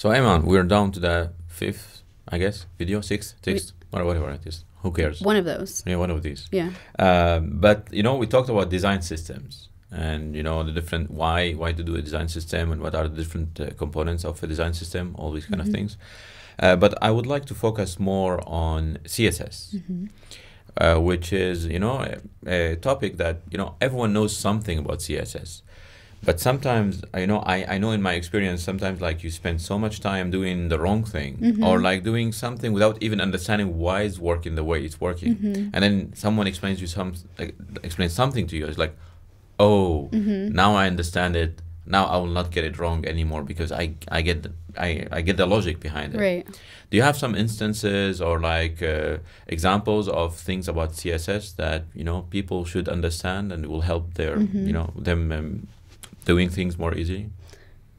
So Ayman, we're down to the fifth, I guess, video, sixth, sixth, we, whatever it is. Who cares? One of those. Yeah, one of these. Yeah. Um, but you know, we talked about design systems and you know the different why why to do a design system and what are the different uh, components of a design system, all these kind mm-hmm. of things. Uh, but I would like to focus more on CSS. Mm-hmm. Uh, which is you know a, a, topic that you know everyone knows something about css but sometimes you know I, I know in my experience sometimes like you spend so much time doing the wrong thing mm-hmm. or like doing something without even understanding why it's working the way it's working mm-hmm. and then someone explains you some like, explains something to you it's like oh mm-hmm. now i understand it now i will not get it wrong anymore because i i get the, I, I get the logic behind it right do you have some instances or like uh, examples of things about css that you know people should understand and will help their mm-hmm. you know them um, doing things more easy?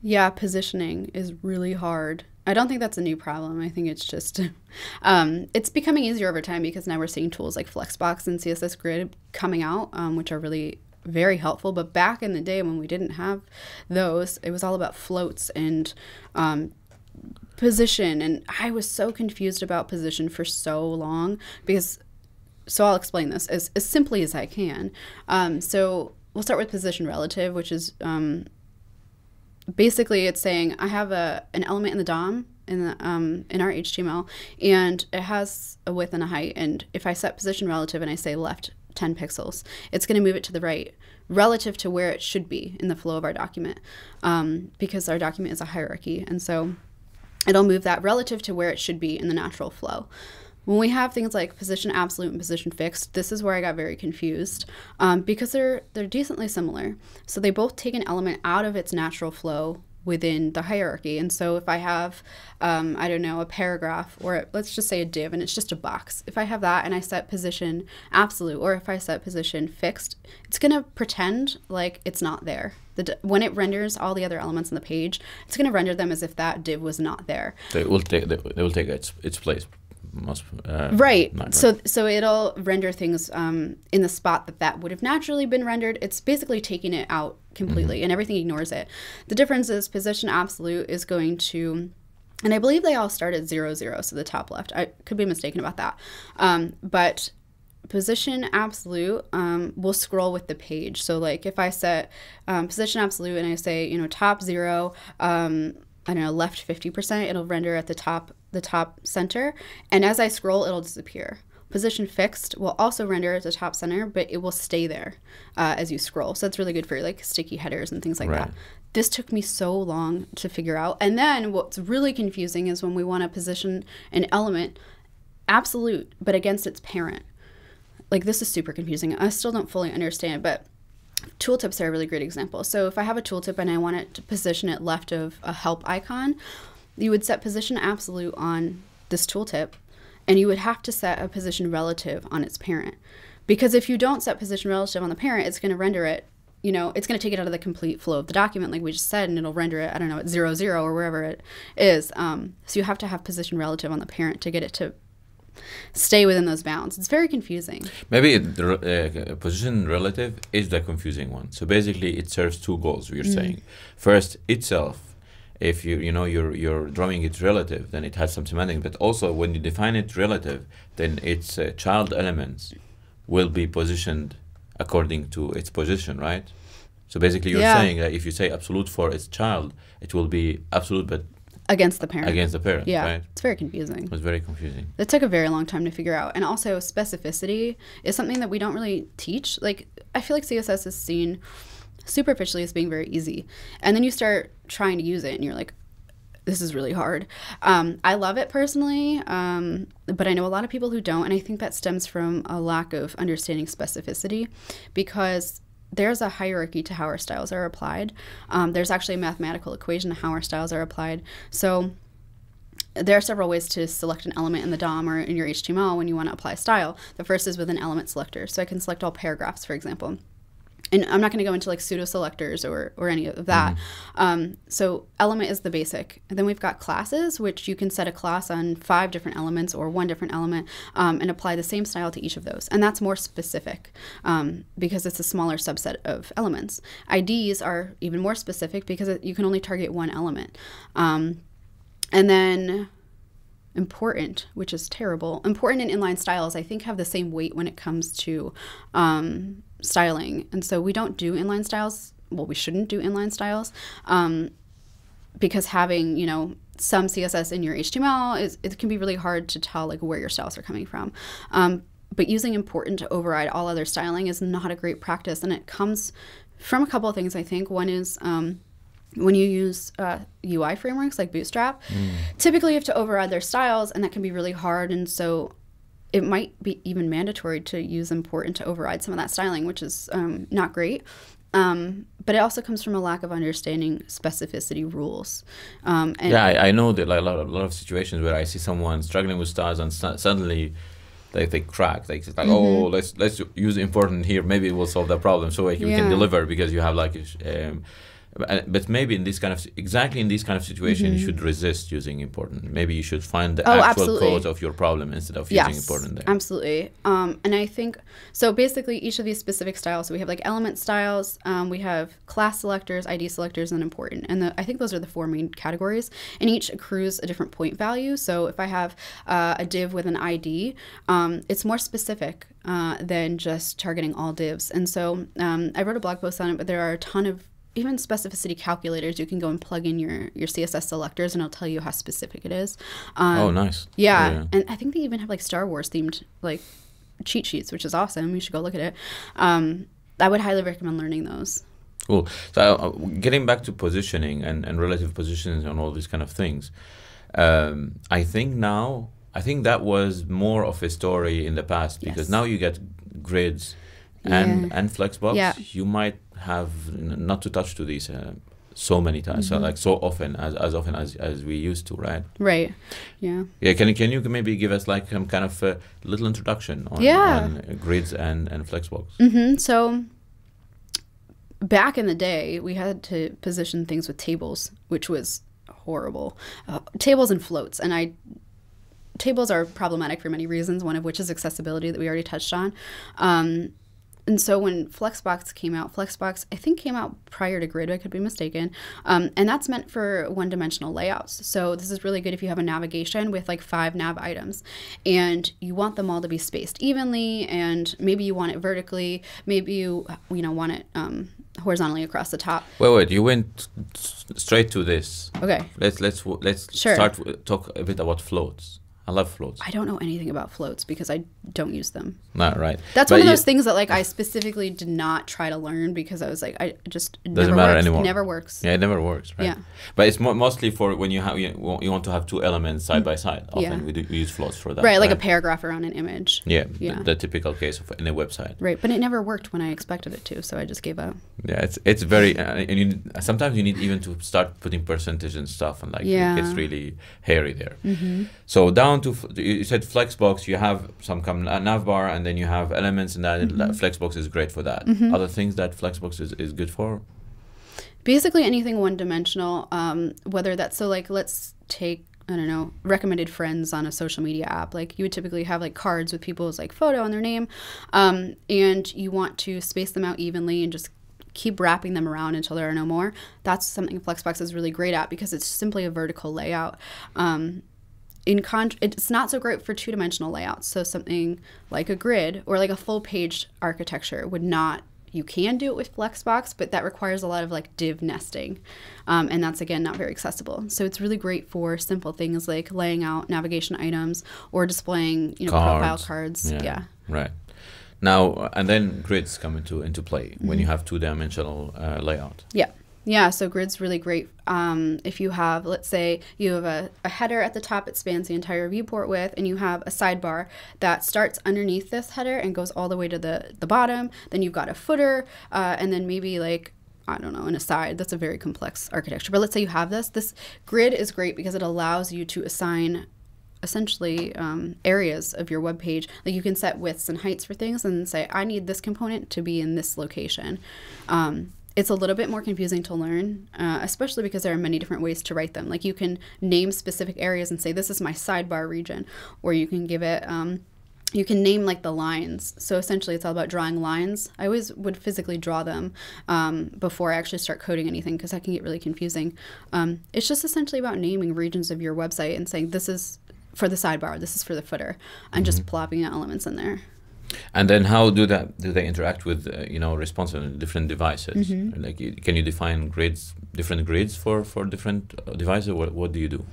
Yeah, positioning is really hard. I don't think that's a new problem. I think it's just um, it's becoming easier over time because now we're seeing tools like Flexbox and CSS Grid coming out, um, which are really very helpful. But back in the day when we didn't have those, it was all about floats and um, position. And I was so confused about position for so long because. So I'll explain this as, as simply as I can. Um, so we'll start with position relative, which is um, basically it's saying I have a an element in the DOM in the um, in our HTML, and it has a width and a height. And if I set position relative and I say left 10 pixels, it's going to move it to the right relative to where it should be in the flow of our document, um, because our document is a hierarchy, and so it'll move that relative to where it should be in the natural flow. When we have things like position absolute and position fixed, this is where I got very confused um, because they're they're decently similar. So they both take an element out of its natural flow within the hierarchy. And so if I have, um, I don't know, a paragraph or let's just say a div and it's just a box, if I have that and I set position absolute or if I set position fixed, it's going to pretend like it's not there. The, when it renders all the other elements on the page, it's going to render them as if that div was not there. So it will take, it will take its, its place most uh, right. right. So so it'll render things um, in the spot that that would have naturally been rendered. It's basically taking it out completely, mm-hmm. and everything ignores it. The difference is position absolute is going to. And I believe they all start at zero zero, so the top left. I could be mistaken about that, um, but position absolute um, will scroll with the page. So like if I set um, position absolute and I say you know top zero, um, I don't know left fifty percent, it'll render at the top the top center, and as I scroll, it'll disappear. Position fixed will also render at the top center, but it will stay there uh, as you scroll. So that's really good for like sticky headers and things like right. that. This took me so long to figure out. And then what's really confusing is when we want to position an element absolute, but against its parent. Like this is super confusing. I still don't fully understand, but tooltips are a really great example. So if I have a tooltip and I want it to position it left of a help icon, you would set position absolute on this tooltip and you would have to set a position relative on its parent. Because if you don't set position relative on the parent, it's going to render it, you know, it's going to take it out of the complete flow of the document, like we just said, and it'll render it, I don't know, at zero, zero, or wherever it is. Um, so you have to have position relative on the parent to get it to stay within those bounds. It's very confusing. Maybe the uh, position relative is the confusing one. So basically, it serves two goals. You're mm. saying first itself if you you know you're you're drawing it relative, then it has some semantic. But also when you define it relative, then its uh, child elements will be positioned according to its position, right? So basically, you're yeah. saying that if you say absolute for its child, it will be absolute, but against the parent. Against the parent. Yeah, right? it's very confusing. It was very confusing. It took a very long time to figure out, and also specificity is something that we don't really teach. Like I feel like CSS is seen superficially as being very easy. And then you start trying to use it and you're like, this is really hard. Um, I love it personally, um, but I know a lot of people who don't. And I think that stems from a lack of understanding specificity because there's a hierarchy to how our styles are applied. Um, there's actually a mathematical equation to how our styles are applied. So there are several ways to select an element in the DOM or in your HTML when you want to apply style. The first is with an element selector. So I can select all paragraphs, for example and I'm not going to go into like pseudo selectors or, or any of that. Mm-hmm. Um, so element is the basic. And then we've got classes, which you can set a class on five different elements or one different element um, and apply the same style to each of those. And that's more specific um, because it's a smaller subset of elements. IDs are even more specific because you can only target one element. Um, and then important, which is terrible. Important and inline styles, I think, have the same weight when it comes to um, styling. And so we don't do inline styles. Well, we shouldn't do inline styles um, because having, you know, some CSS in your HTML is it can be really hard to tell like where your styles are coming from. Um, but using important to override all other styling is not a great practice, and it comes from a couple of things. I think one is um, when you use uh, UI frameworks like Bootstrap, mm. typically you have to override their styles, and that can be really hard. And so it might be even mandatory to use important to override some of that styling, which is um, not great. Um, but it also comes from a lack of understanding specificity rules. Um, yeah, I, I, know that like a lot, of, a lot of situations where I see someone struggling with styles and suddenly they, they crack. They, it's like mm-hmm. oh, let's let's use important here. Maybe it will solve that problem. So like, yeah. we can deliver because you have like but maybe in this kind of exactly in this kind of situation mm-hmm. you should resist using important maybe you should find the oh, actual absolutely. cause of your problem instead of yes, using important there. absolutely. Um, and i think so basically each of these specific styles so we have like element styles um, we have class selectors id selectors and important. And the, i think those are the four main categories. And each accrues a different point value. So if i have uh, a div with an id um, it's more specific uh, than just targeting all divs. And so um, i wrote a blog post on it but there are a ton of even specificity calculators, you can go and plug in your, your CSS selectors and it'll tell you how specific it is. Um, oh, nice. Yeah. yeah. And I think they even have like Star Wars themed like cheat sheets, which is awesome. You should go look at it. Um, I would highly recommend learning those. Cool. So uh, getting back to positioning and, and relative positions and all these kind of things, um, I think now, I think that was more of a story in the past because yes. now you get grids and, yeah. and Flexbox. Yeah. You might have not to touch to these uh, so many times, mm-hmm. so like so often as, as often as, as we used to, right? Right. Yeah. Yeah. Can can you maybe give us like some kind of a little introduction on, yeah. on grids and and Flexbox? Mm-hmm. So back in the day, we had to position things with tables, which was horrible. Uh, tables and floats, and I tables are problematic for many reasons. One of which is accessibility that we already touched on. Um, and so when Flexbox came out, Flexbox I think came out prior to Grid, I could be mistaken, um, and that's meant for one-dimensional layouts. So this is really good if you have a navigation with like five nav items, and you want them all to be spaced evenly, and maybe you want it vertically, maybe you you know want it um, horizontally across the top. Wait, wait, you went straight to this. Okay. Let's let's let's sure. start talk a bit about floats. I love floats. I don't know anything about floats because I don't use them. Not right. That's but one of those things that like I specifically did not try to learn because I was like I just doesn't matter works. anymore. Never works. Yeah, it never works. Right? Yeah. But it's mo- mostly for when you have you, you want to have two elements side by side. Often yeah. we, do, we use floats for that. Right, like right? a paragraph around an image. Yeah. Yeah. The, the, typical case of in a website. Right, but it never worked when I expected it to, so I just gave up. Yeah, it's it's very uh, and you, sometimes you need even to start putting percentage and stuff and like yeah. it gets really hairy there. Mm-hmm. So down to you said Flexbox, you have some come uh, navbar, and then you have elements, and that mm-hmm. Flexbox is great for that. Mm-hmm. Other things that Flexbox is, is good for? Basically, anything one dimensional. Um, whether that's so, like, let's take I don't know, recommended friends on a social media app. Like you would typically have like cards with people's like photo and their name, um, and you want to space them out evenly and just keep wrapping them around until there are no more. That's something Flexbox is really great at because it's simply a vertical layout. Um, in con it's not so great for two-dimensional layouts so something like a grid or like a full page architecture would not you can do it with flexbox but that requires a lot of like div nesting um, and that's again not very accessible so it's really great for simple things like laying out navigation items or displaying you know cards. profile cards yeah, yeah. right now and then grids come into into play mm-hmm. when you have two-dimensional uh, layout yeah yeah, so grid's really great. Um, if you have, let's say, you have a, a header at the top it spans the entire viewport with, and you have a sidebar that starts underneath this header and goes all the way to the, the bottom, then you've got a footer, uh, and then maybe like I don't know, an aside. That's a very complex architecture. But let's say you have this. This grid is great because it allows you to assign essentially um, areas of your web page. Like you can set widths and heights for things and say, I need this component to be in this location. Um, it's a little bit more confusing to learn, uh, especially because there are many different ways to write them. Like you can name specific areas and say, this is my sidebar region, or you can give it um, you can name like the lines. So essentially, it's all about drawing lines. I always would physically draw them um, before I actually start coding anything because that can get really confusing. Um, it's just essentially about naming regions of your website and saying this is for the sidebar, this is for the footer, and just plopping elements in there. And then how do that do they interact with uh, you know response on different devices? Like you, can you define grids different grids for for different uh, devices? What what do you do?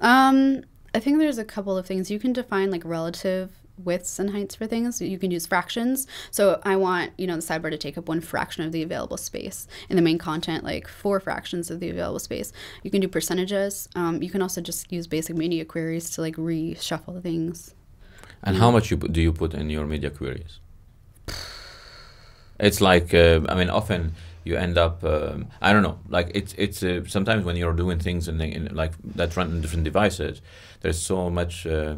Um, I think there's a couple of things you can define like relative widths and heights for things. You can use fractions. So I want you know the sidebar to take up one fraction of the available space in the main content, like four fractions of the available space. You can do percentages. Um, you can also just use basic media queries to like reshuffle things. And how much you do you put in your media queries? It's like uh, I mean, often you end up um, I don't know. Like it's it's uh, sometimes when you're doing things in, in like that run on different devices, there's so much. Uh,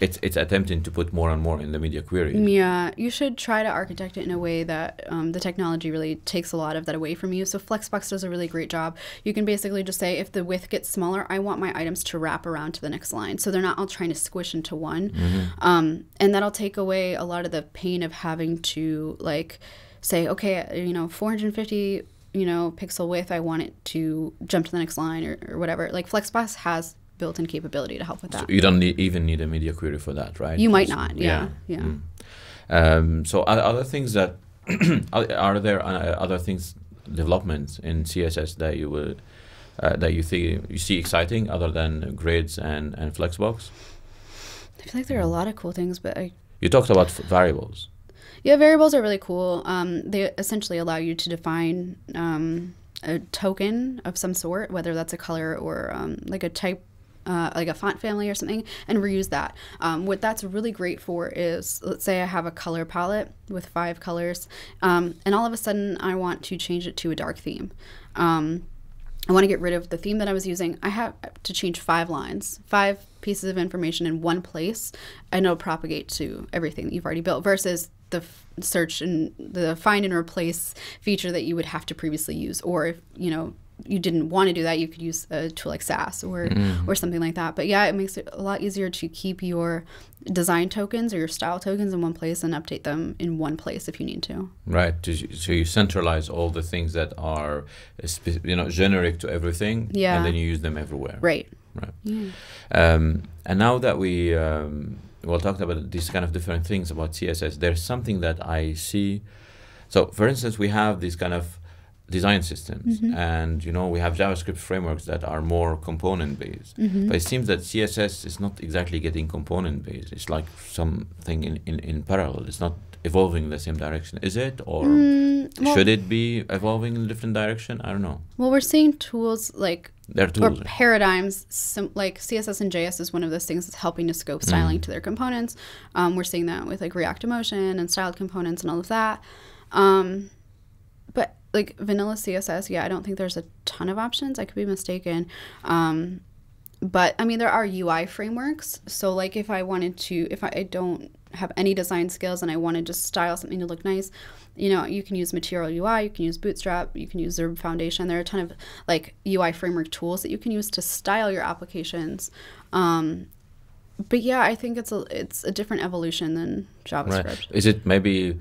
it's it's attempting to put more and more in the media query. Yeah, you should try to architect it in a way that um, the technology really takes a lot of that away from you. So Flexbox does a really great job. You can basically just say if the width gets smaller, I want my items to wrap around to the next line, so they're not all trying to squish into one, um, and that'll take away a lot of the pain of having to like say, okay, you know, 450 you know pixel width i want it to jump to the next line or, or whatever like flexbox has built-in capability to help with that So you don't need, even need a media query for that, right? you might not yeah yeah, Mm. Um, so are other things that are there uh, other things developments in CSS that you would uh, that you think you see exciting other than grids and and Flexbox? i feel like there are a lot of cool things but i You talked about f- variables. Yeah, variables are really cool. Um, they essentially allow you to define um, a token of some sort, whether that's a color or um, like a type, uh, like a font family or something, and reuse that. Um, what that's really great for is, let's say I have a color palette with five colors, um, and all of a sudden I want to change it to a dark theme. Um, I want to get rid of the theme that I was using. I have to change five lines, five pieces of information in one place, and it'll propagate to everything that you've already built versus the search and the find and replace feature that you would have to previously use. Or if, you know, you didn't want to do that, you could use a tool like Sass or, or something like that. But yeah, it makes it a lot easier to keep your design tokens or your style tokens in one place and update them in one place if you need to. Right. So you centralize all the things that are, you know, generic to everything, Yeah. and then you use them everywhere. Right. Right. Yeah. Um, and now that we um, well talked about these kind of different things about CSS, there's something that I see. So, for instance, we have these kind of design systems, and you know we have JavaScript frameworks that are more component based. But it seems that CSS is not exactly getting component based. It's like something in, in, in parallel. It's not evolving in the same direction. Is it, or Mm, well- should it be evolving in a different direction? I don't know. Well, we're seeing tools like are or tools. paradigms sim- like css and js is one of those things that's helping to scope styling to their components um, we're seeing that with like react emotion and styled components and all of that um, like vanilla css yeah i don't think there's a ton of options. I could be mistaken. Um, but i mean there are ui frameworks. So like if i wanted to if i, I don't have any design skills and i want to just style something to look nice you know you can use material ui you can use bootstrap you can use Zurb foundation. There are a ton of like ui framework tools that you can use to style your applications. Um, but yeah i think it's a it's a different evolution than javascript. Right. Is it maybe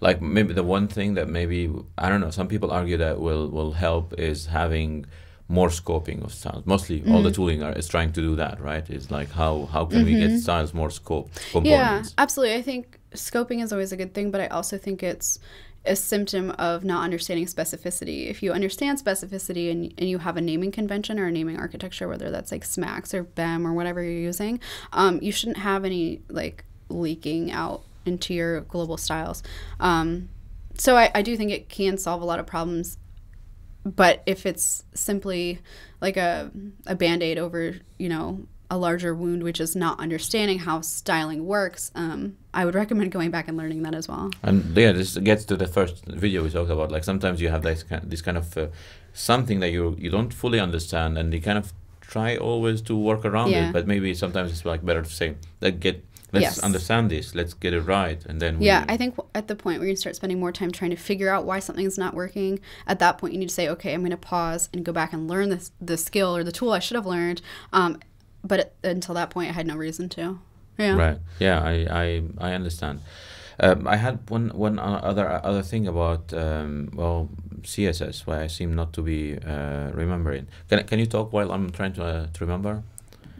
like maybe the one thing that maybe I don't know, some people argue that will will help is having more scoping of styles. Mostly all Mm. the tooling are, is trying to do that, right? Is like how how can we get styles more scope Mm-hmm. Yeah, absolutely. I think scoping is always a good thing, but I also think it's a symptom of not understanding specificity. If you understand specificity and, and you have a naming convention or a naming architecture, whether that's like SMACSS or BEM or whatever you're using, um, you shouldn't have any like leaking out into your global styles. Um, so I, I do think it can solve a lot of problems but if it's simply like a, a band-aid over you know a larger wound which is not understanding how styling works um, i would recommend going back and learning that as well And yeah, this gets to the first video we talked about. Like sometimes you have this kind, this kind of uh, something that you you don't fully understand, and you kind of try always to work around Yeah. it. But maybe sometimes it's like better to say, let get let's Yes. understand this, let's get it right, and then we, yeah i think at the point where you start spending more time trying to figure out why something's not working at that point you need to say okay i'm going to pause and go back and learn this the skill or the tool i should have learned um, but it, until that point i had no reason to Yeah. Right. Yeah, I I, I understand. Um, I had one one other other thing about um, well CSS why I seem not to be uh, remembering. Can can you talk while I'm trying to uh, to remember?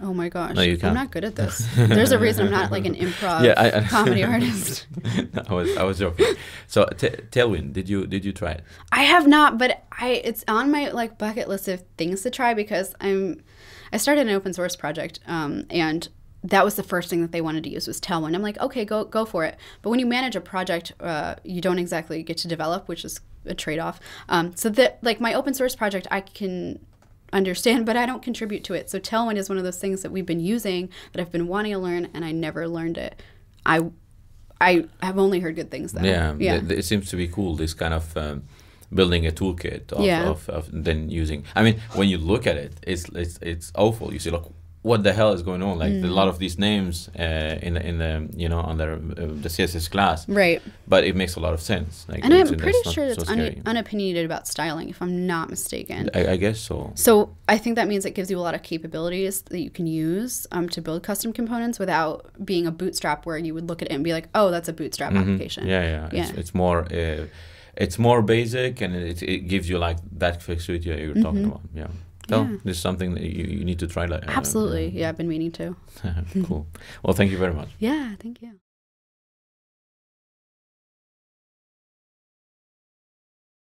Oh my gosh. No, you I'm can't. good at this. There's a reason I'm not like an improv Yeah, I- I- comedy artist. No, I was I was joking. So Tailwind, did you did you try it? I have not, but I it's on my like bucket list of things to try because I'm I started an open source project um, and that was the first thing that they wanted to use was Tailwind. I'm like, okay, go go for it. But when you manage a project, uh, you don't exactly get to develop, which is a trade off. Um, so that like my open source project, I can understand, but I don't contribute to it. So Tailwind is one of those things that we've been using that I've been wanting to learn, and I never learned it. I I have only heard good things though. Yeah, yeah. th- it seems to be cool. This kind of um, building a toolkit of, Yeah. of, of then using. I mean, when you look at it, it's it's it's awful. You see, like, what the hell is going on? Like a Mm. lot of these names uh, in the, in the you know on the uh, the CSS class, right. but it makes a lot of sense. Like, And I'm pretty sure so it's un- unopinionated about styling, if I'm not mistaken. I, I guess so. So I think that means it gives you a lot of capabilities that you can use um, to build custom components without being a bootstrap where you would look at it and be like, oh, that's a bootstrap Mhm. application. Yeah, yeah. It's, Yeah. it's more uh, it's more basic and it, it gives you like that flexibility you're talking about. Yeah. So Mm-hmm. Yeah. this is something that you, you need to try. Like, uh, Absolutely. Yeah, I've been meaning to. cool. Well, thank you very much. Yeah, thank you.